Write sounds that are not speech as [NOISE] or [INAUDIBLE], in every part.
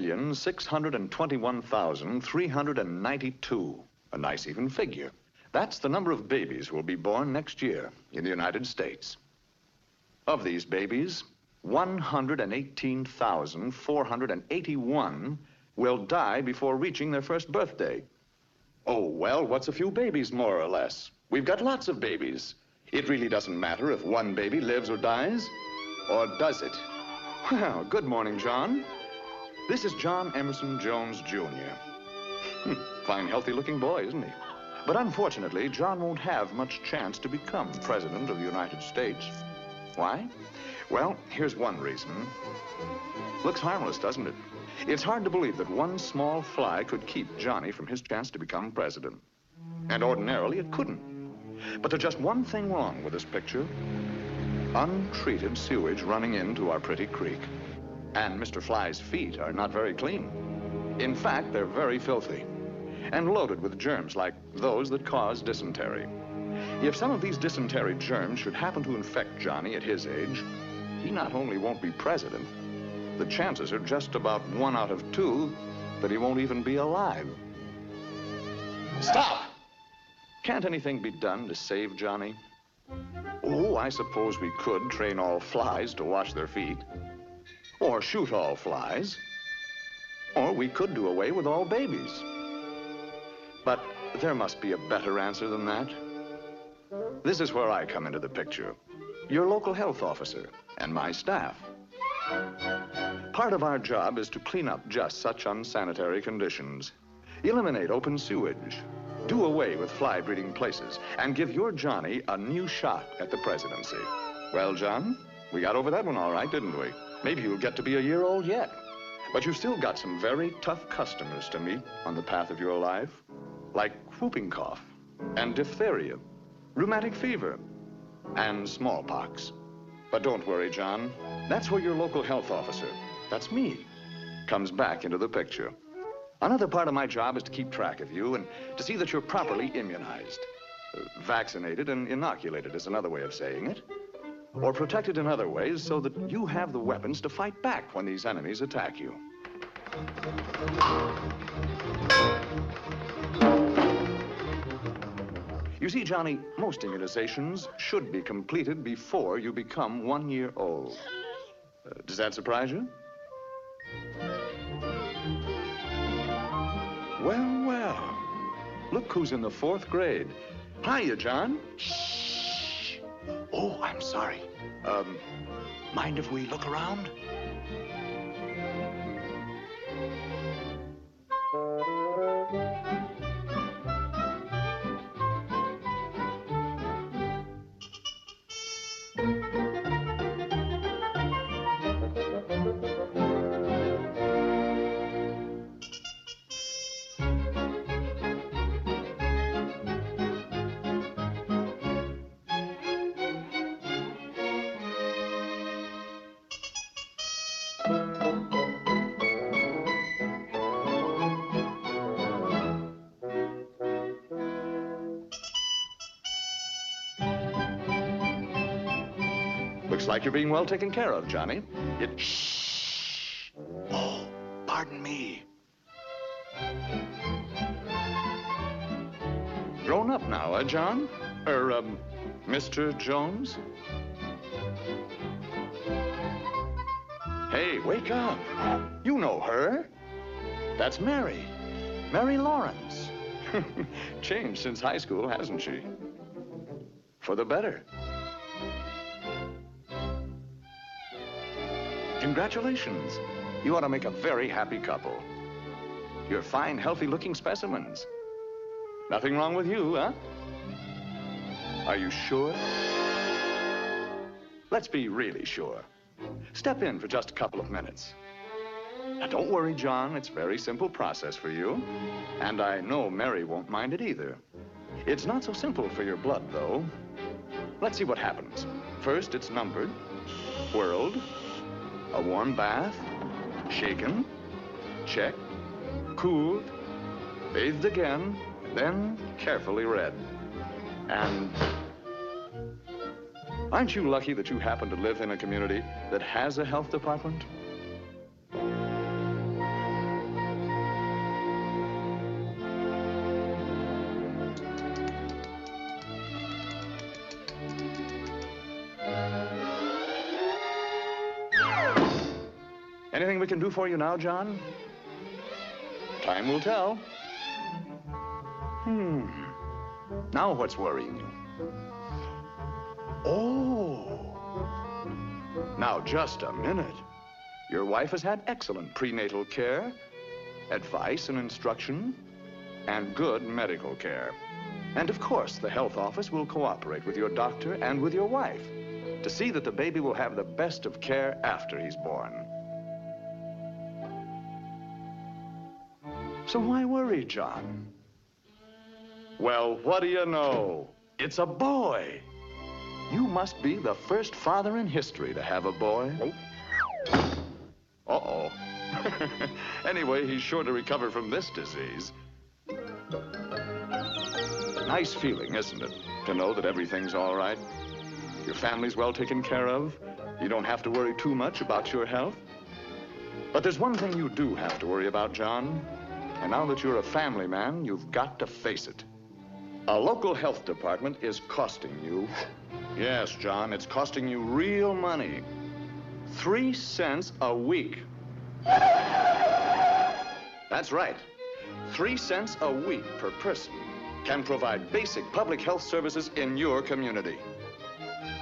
1,621,392. A nice even figure. That's the number of babies who will be born next year in the United States. Of these babies, 118,481 will die before reaching their first birthday. Oh, well, what's a few babies, more or less? We've got lots of babies. It really doesn't matter if one baby lives or dies. Or does it? Well, good morning, John. This is John Emerson Jones, Jr. Hmm, fine, healthy-looking boy, isn't he? But unfortunately, John won't have much chance to become President of the United States. Why? Well, here's one reason. Looks harmless, doesn't it? It's hard to believe that one small fly could keep Johnny from his chance to become president. And ordinarily, it couldn't. But there's just one thing wrong with this picture. Untreated sewage running into our pretty creek. And Mr. Fly's feet are not very clean. In fact, they're very filthy and loaded with germs like those that cause dysentery. If some of these dysentery germs should happen to infect Johnny at his age, he not only won't be president, the chances are just about one out of two that he won't even be alive. Stop! Can't anything be done to save Johnny? Oh, I suppose we could train all flies to wash their feet. Or shoot all flies. Or we could do away with all babies. But there must be a better answer than that. This is where I come into the picture. Your local health officer and my staff. Part of our job is to clean up just such unsanitary conditions. Eliminate open sewage, do away with fly breeding places, and give your Johnny a new shot at the presidency. Well, John, we got over that one all right, didn't we? Maybe you'll get to be a year old yet. But you've still got some very tough customers to meet on the path of your life, like whooping cough and diphtheria, rheumatic fever, and smallpox. But don't worry, John. That's where your local health officer, that's me, comes back into the picture. Another part of my job is to keep track of you and to see that you're properly immunized. Uh, vaccinated and inoculated is another way of saying it. Or protected in other ways so that you have the weapons to fight back when these enemies attack you. You see, Johnny, most immunizations should be completed before you become one year old. Uh, does that surprise you? Well, well. Look who's in the fourth grade. Hiya, John. Shh. Oh, I'm sorry. Um, mind if we look around? Looks like you're being well taken care of, Johnny. It... Shh. Oh, pardon me. Grown up now, eh, John? Er, um, Mr. Jones? Hey, wake up. You know her. That's Mary. Mary Lawrence. [LAUGHS] Changed since high school, hasn't she? For the better. Congratulations. You ought to make a very happy couple. You're fine, healthy-looking specimens. Nothing wrong with you, huh? Are you sure? Let's be really sure. Step in for just a couple of minutes. Now, don't worry, John. It's a very simple process for you. And I know Mary won't mind it either. It's not so simple for your blood, though. Let's see what happens. First, it's numbered, whirled, a warm bath, shaken, checked, cooled, bathed again, then carefully read. And aren't you lucky that you happen to live in a community that has a health department? Anything we can do for you now, John? Time will tell. Hmm. Now what's worrying you? Oh. Now, just a minute. Your wife has had excellent prenatal care, advice and instruction, and good medical care. And of course, the health office will cooperate with your doctor and with your wife to see that the baby will have the best of care after he's born. So why worry, John? Well, what do you know? It's a boy. You must be the first father in history to have a boy. Uh-oh. [LAUGHS] anyway, he's sure to recover from this disease. Nice feeling, isn't it? To know that everything's all right. Your family's well taken care of. You don't have to worry too much about your health. But there's one thing you do have to worry about, John. And now that you're a family man, you've got to face it. A local health department is costing you. [LAUGHS] Yes, John, it's costing you real money. Three cents a week. That's right. Three cents a week per person can provide basic public health services in your community.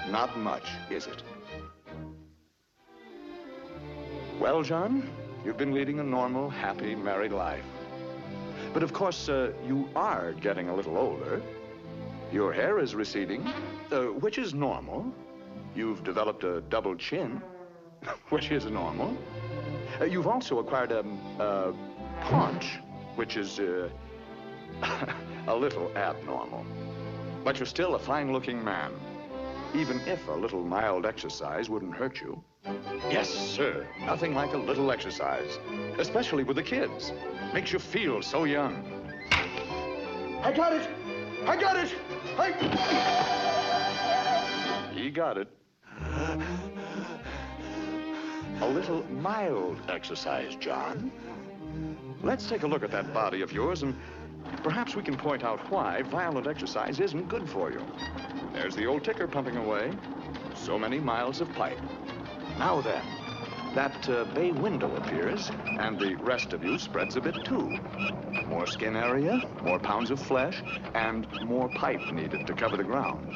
Not much, is it? Well, John, you've been leading a normal, happy, married life. But of course, uh, you are getting a little older. Your hair is receding, uh, which is normal. You've developed a double chin, [LAUGHS] which is normal. Uh, you've also acquired a, a paunch, which is uh, [LAUGHS] a little abnormal. But you're still a fine-looking man, even if a little mild exercise wouldn't hurt you. Yes, sir. Nothing like a little exercise, especially with the kids. Makes you feel so young. I got it! I got it! I... He got it. A little mild exercise, John. Let's take a look at that body of yours and perhaps we can point out why violent exercise isn't good for you. There's the old ticker pumping away. So many miles of pipe. Now then, that uh, bay window appears, and the rest of you spreads a bit too. More skin area, more pounds of flesh, and more pipe needed to cover the ground.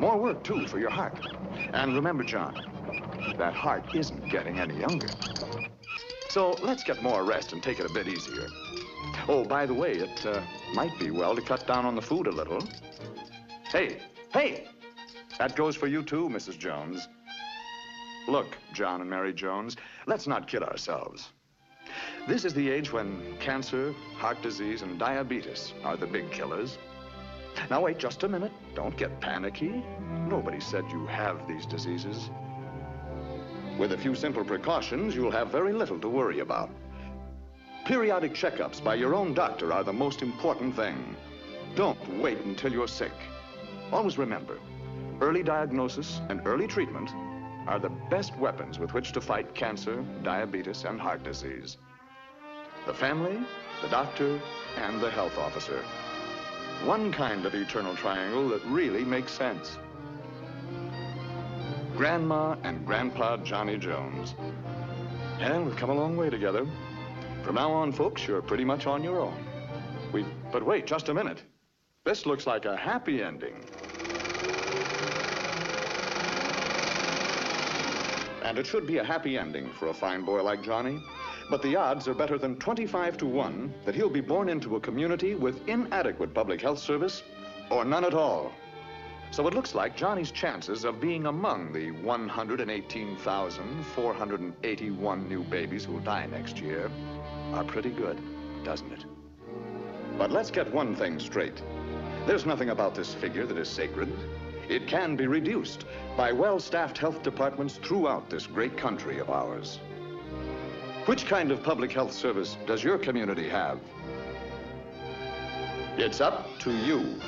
More work, too, for your heart. And remember, John, that heart isn't getting any younger. So let's get more rest and take it a bit easier. Oh, by the way, it uh, might be well to cut down on the food a little. Hey, hey! That goes for you too, Mrs. Jones. Look, John and Mary Jones, let's not kid ourselves. This is the age when cancer, heart disease, and diabetes are the big killers. Now, wait just a minute. Don't get panicky. Nobody said you have these diseases. With a few simple precautions, you'll have very little to worry about. Periodic checkups by your own doctor are the most important thing. Don't wait until you're sick. Always remember, early diagnosis and early treatment are the best weapons with which to fight cancer, diabetes, and heart disease. The family, the doctor, and the health officer. One kind of eternal triangle that really makes sense. Grandma and Grandpa Johnny Jones. And we've come a long way together. From now on, folks, you're pretty much on your own. We've. but wait, just a minute. This looks like a happy ending. And it should be a happy ending for a fine boy like Johnny. But the odds are better than 25 to 1 that he'll be born into a community with inadequate public health service or none at all. So it looks like Johnny's chances of being among the 118,481 new babies who'll die next year are pretty good, doesn't it? But let's get one thing straight. There's nothing about this figure that is sacred. It can be reduced by well-staffed health departments throughout this great country of ours. Which kind of public health service does your community have? It's up to you.